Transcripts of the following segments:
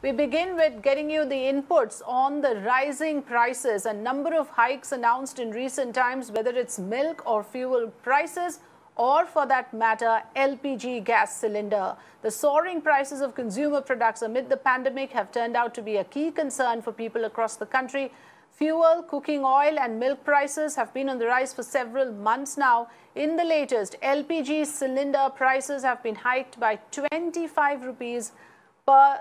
We begin with getting you the inputs on the rising prices. A number of hikes announced in recent times, whether it's milk or fuel prices, or for that matter, LPG gas cylinder. The soaring prices of consumer products amid the pandemic have turned out to be a key concern for people across the country. Fuel, cooking oil and milk prices have been on the rise for several months now. In the latest, LPG cylinder prices have been hiked by 25 rupees per,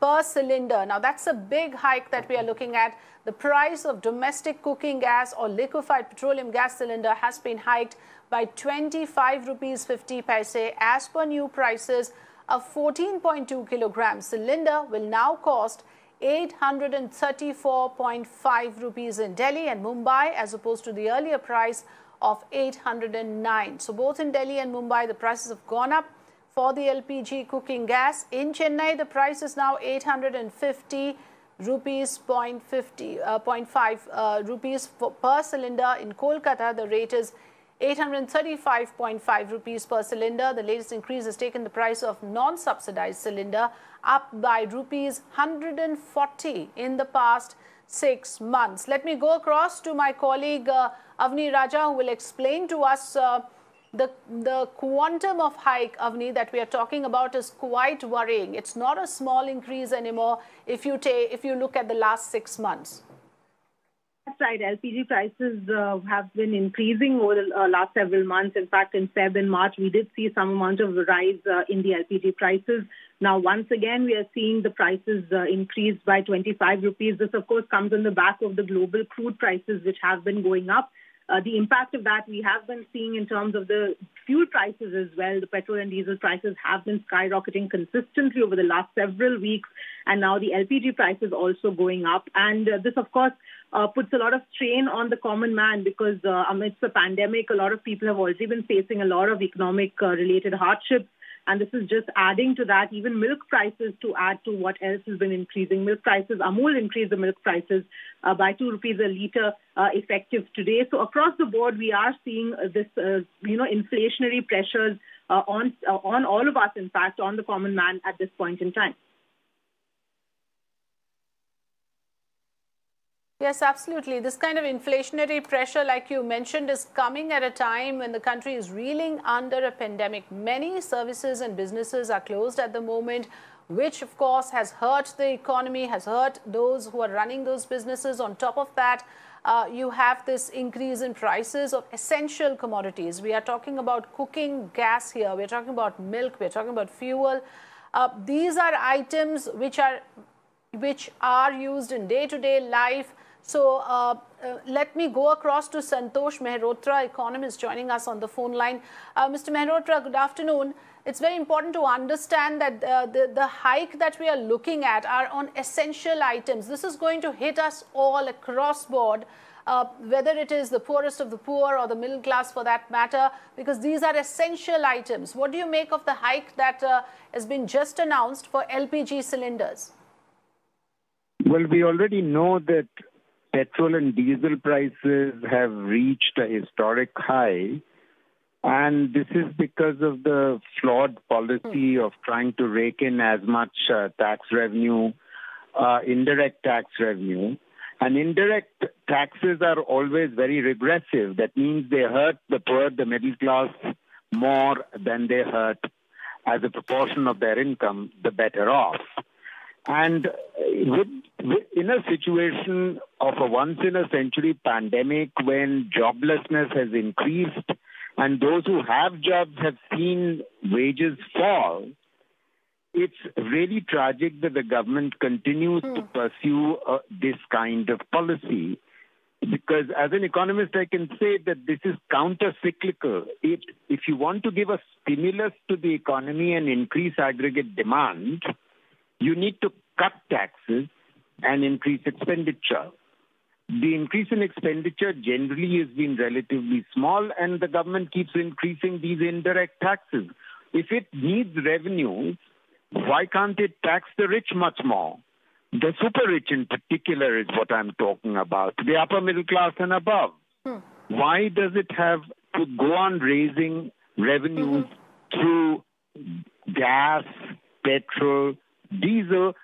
per cylinder. Now, that's a big hike that we are looking at. The price of domestic cooking gas or liquefied petroleum gas cylinder has been hiked by 25 rupees 50 paise. As per new prices, a 14.2 kilogram cylinder will now cost 834.5 rupees in Delhi and Mumbai as opposed to the earlier price of 809. So both in Delhi and Mumbai, the prices have gone up for the LPG cooking gas. In Chennai, the price is now 850 rupees 0.50, uh, 0.5 uh, rupees per cylinder. In Kolkata, the rate is 835.5 rupees per cylinder. The latest increase has taken the price of non-subsidized cylinder up by rupees 140 in the past six months. Let me go across to my colleague uh, Avni Raja who will explain to us uh, the, the quantum of hike, Avni, that we are talking about is quite worrying. It's not a small increase anymore if you, take, if you look at the last six months. That's right. LPG prices uh, have been increasing over the uh, last several months. In fact, in Feb and March, we did see some amount of rise uh, in the LPG prices. Now, once again, we are seeing the prices uh, increase by 25 rupees. This, of course, comes on the back of the global crude prices, which have been going up. Uh, the impact of that we have been seeing in terms of the fuel prices as well. The petrol and diesel prices have been skyrocketing consistently over the last several weeks, and now the LPG price is also going up. And uh, this, of course, uh, puts a lot of strain on the common man because uh, amidst the pandemic, a lot of people have already been facing a lot of economic uh, related hardships. And this is just adding to that, even milk prices to add to what else has been increasing. Milk prices, Amul increased the milk prices uh, by 2 rupees a litre uh, effective today. So across the board, we are seeing uh, this, uh, you know, inflationary pressures uh, on, uh, on all of us, in fact, on the common man at this point in time. Yes, absolutely. This kind of inflationary pressure, like you mentioned, is coming at a time when the country is reeling under a pandemic. Many services and businesses are closed at the moment, which of course has hurt the economy, has hurt those who are running those businesses. On top of that, uh, you have this increase in prices of essential commodities. We are talking about cooking gas here. We're talking about milk. We're talking about fuel. Uh, these are items which are which are used in day-to-day -day life so uh, uh, let me go across to Santosh Mehrotra, economist, joining us on the phone line. Uh, Mr. Mehrotra, good afternoon. It's very important to understand that uh, the, the hike that we are looking at are on essential items. This is going to hit us all across board. Uh, whether it is the poorest of the poor or the middle class for that matter, because these are essential items. What do you make of the hike that uh, has been just announced for LPG cylinders? Well, we already know that petrol and diesel prices have reached a historic high. And this is because of the flawed policy of trying to rake in as much uh, tax revenue, uh, indirect tax revenue. And indirect taxes are always very regressive. That means they hurt the poor, the middle class more than they hurt as a proportion of their income, the better off. And with, with, in a situation of a once in a century pandemic when joblessness has increased and those who have jobs have seen wages fall, it's really tragic that the government continues mm. to hmm. pursue uh, this kind of policy. Because as an economist, I can say that this is counter-cyclical. It, if you want to give a stimulus to the economy and increase aggregate demand, you need to cut taxes and increase expenditure. The increase in expenditure generally has been relatively small, and the government keeps increasing these indirect taxes. If it needs revenue, why can't it tax the rich much more? The super rich, in particular, is what I'm talking about, the upper middle class and above. Hmm. Why does it have to go on raising revenues mm-hmm. through gas, petrol, diesel,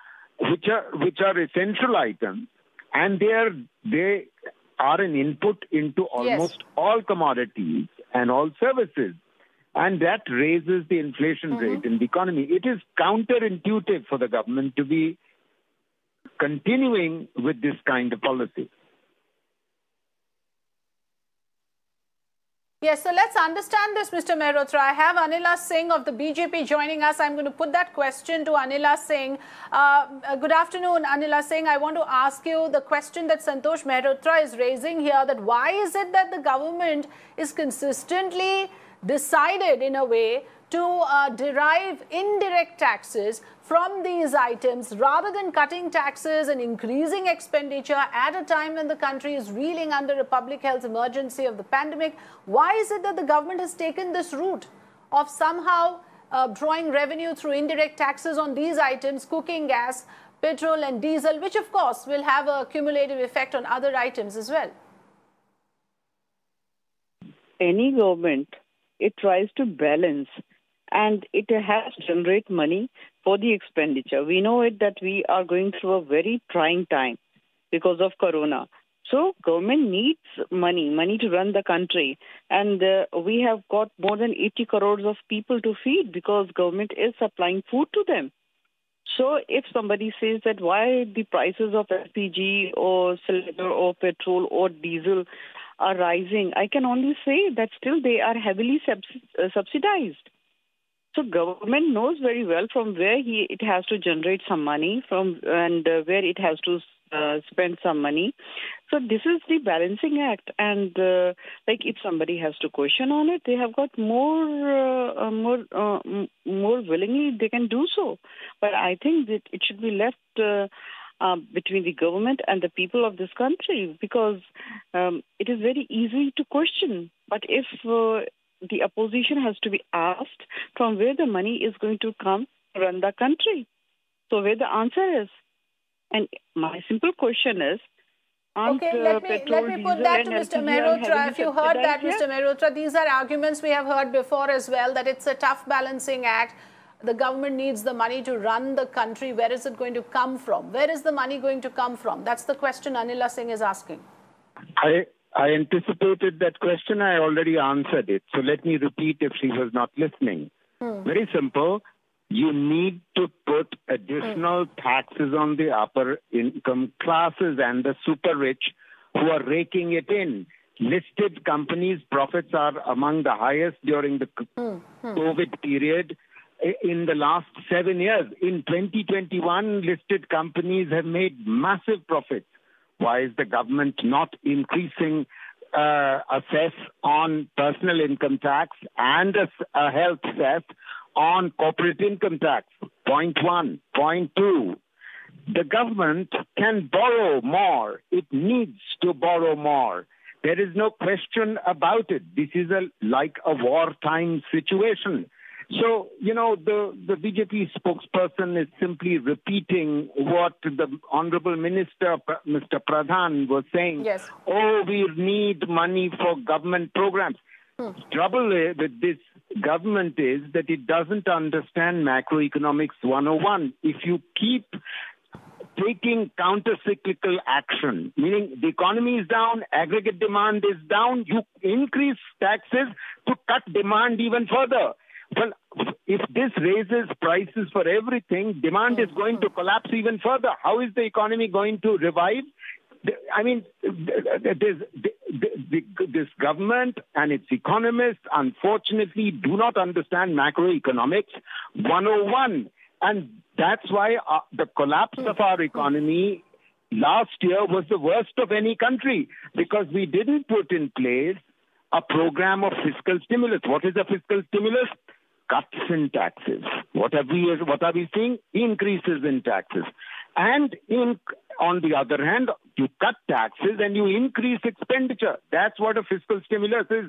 which are which are essential items, and they are they are an input into almost yes. all commodities and all services. And that raises the inflation mm-hmm. rate in the economy. It is counterintuitive for the government to be continuing with this kind of policy. Yes, so let's understand this, Mr. Mehrotra. I have Anila Singh of the BJP joining us. I'm going to put that question to Anila Singh. Uh, uh, good afternoon, Anila Singh. I want to ask you the question that Santosh Mehrotra is raising here, that why is it that the government is consistently decided in a way to uh, derive indirect taxes from these items rather than cutting taxes and increasing expenditure at a time when the country is reeling under a public health emergency of the pandemic. Why is it that the government has taken this route of somehow uh, drawing revenue through indirect taxes on these items, cooking gas, petrol and diesel, which of course will have a cumulative effect on other items as well? Any government it tries to balance and it has generate money for the expenditure. We know it that we are going through a very trying time because of corona. So government needs money, money to run the country, and uh, we have got more than 80 crores of people to feed because government is supplying food to them. So if somebody says that why the prices of LPG or cylinder or petrol or diesel are rising, I can only say that still they are heavily uh, subsidized. So government knows very well from where he it has to generate some money from and uh, where it has to uh, spend some money. So this is the balancing act, and uh, like if somebody has to question on it, they have got more uh, uh more uh, more willingly they can do so. But I think that it should be left. Um, between the government and the people of this country because um, it is very easy to question. But if uh, the opposition has to be asked from where the money is going to come to run the country, so where the answer is. And my simple question is, okay, let me, let me put that to Mr. Mehrotra. If you heard that, Mr. Mehrotra, these are arguments we have heard before as well, that it's a tough balancing act the government needs the money to run the country. Where is it going to come from? Where is the money going to come from? That's the question Anila Singh is asking. I, I anticipated that question. I already answered it. So let me repeat if she was not listening. Hmm. Very simple. You need to put additional hmm. taxes on the upper income classes and the super rich who are raking it in listed companies' profits are among the highest during the hmm. COVID period in the last seven years. In 2021, listed companies have made massive profits. Why is the government not increasing uh, a cess on personal income tax and a, a health cess on corporate income tax? Point one. Point two. The government can borrow more. It needs to borrow more. There is no question about it. This is a, like a wartime situation. So, you know, the, the BJP spokesperson is simply repeating what the Honorable Minister, Mr. Pradhan, was saying. Yes. Oh, we need money for government programs. Hmm. Trouble with this government is that it doesn't understand macroeconomics 101. If you keep taking counter-cyclical action, meaning the economy is down, aggregate demand is down, you increase taxes to cut demand even further. Well, if this raises prices for everything, demand is going to collapse even further. How is the economy going to revive? I mean, this, government and its economists, unfortunately, do not understand macroeconomics 101. And that's why uh, the collapse of our economy last year was the worst of any country because we didn't put in place a program of fiscal stimulus. What is a fiscal stimulus? Cuts in taxes. What have we? What are we seeing? Increases in taxes, and in on the other hand, You cut taxes and you increase expenditure. That's what a fiscal stimulus is.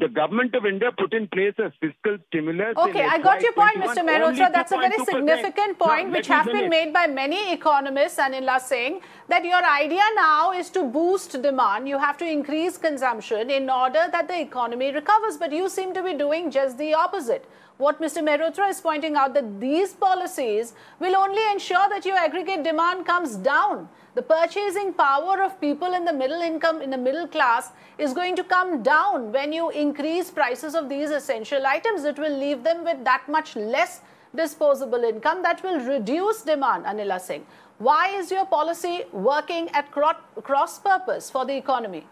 The government of India put in place a fiscal stimulus. Okay, I got your point, Mr. Mehrotra. That's a very significant point, no, which has been made by many economists, Anila Singh that your idea now is to boost demand. You have to increase consumption in order that the economy recovers. But you seem to be doing just the opposite. What Mr. Mehrotra is pointing out that these policies will only ensure that your aggregate demand comes down. The purchasing power of people in the middle income, in the middle class is going to come down when you increase prices of these essential items. It will leave them with that much less disposable income that will reduce demand, Anila Singh. Why is your policy working at cross purpose for the economy?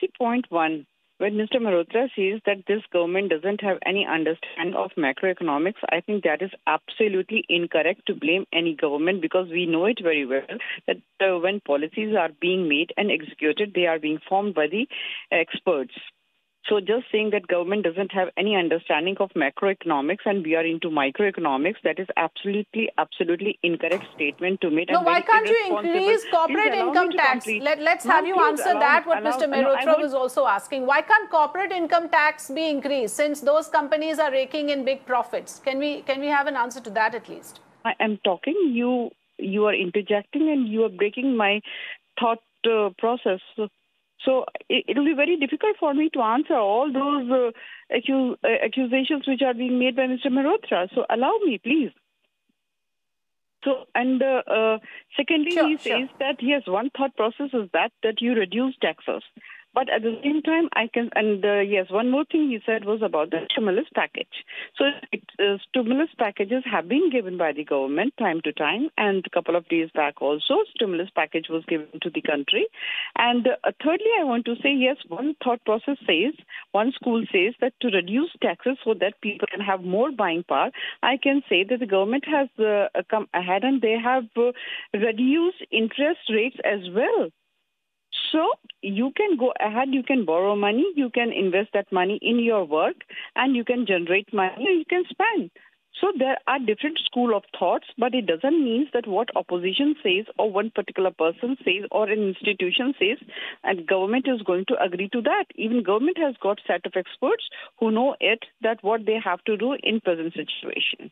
See, point one, when Mr. Mehrotra says that this government doesn't have any understanding of macroeconomics, I think that is absolutely incorrect to blame any government because we know it very well that uh, when policies are being made and executed, they are being formed by the experts. So just saying that government doesn't have any understanding of macroeconomics and we are into microeconomics, that is absolutely, absolutely incorrect statement to make. No, why can't you increase corporate income tax? Let, us no, have you answer allow, that, what allow, Mr. Mehrotra was also asking. Why can't corporate income tax be increased since those companies are raking in big profits? Can we, can we have an answer to that at least? I am talking, you, you are interjecting and you are breaking my thought uh, process. So it will be very difficult for me to answer all those uh, accu- uh, accusations which are being made by Mr. Mehrotra. So allow me, please. So and uh, uh secondly, sure, he says that yes, one thought process is that that you reduce taxes. But at the same time, I can, and uh, yes, one more thing he said was about the stimulus package. So it, uh, stimulus packages have been given by the government time to time, and a couple of days back also, stimulus package was given to the country. And uh, thirdly, I want to say yes, one thought process says, one school says that to reduce taxes so that people can have more buying power, I can say that the government has uh, come ahead and they have uh, reduced interest rates as well. So you can go ahead, you can borrow money, you can invest that money in your work, and you can generate money, you can spend. So there are different school of thoughts, but it doesn't mean that what opposition says or one particular person says or an institution says, and government is going to agree to that. Even government has got set of experts who know it that what they have to do in present situation.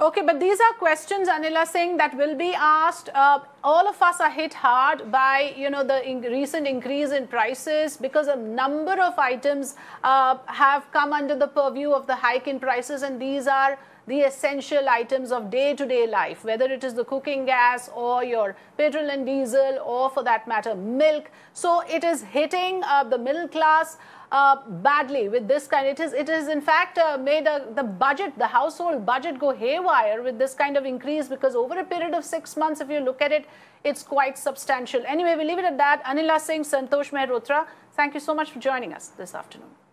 Okay, but these are questions, Anila Singh, that will be asked. Uh, all of us are hit hard by, you know, the in recent increase in prices because a number of items uh, have come under the purview of the hike in prices, and these are the essential items of day-to-day -day life, whether it is the cooking gas or your petrol and diesel, or for that matter, milk. So it is hitting uh, the middle class uh, badly with this kind. It is, it is in fact uh, made the budget, the household budget go haywire with this kind of increase because over a period of six months, if you look at it, it's quite substantial. Anyway, we leave it at that. Anila Singh, Santosh Mehrotra, thank you so much for joining us this afternoon.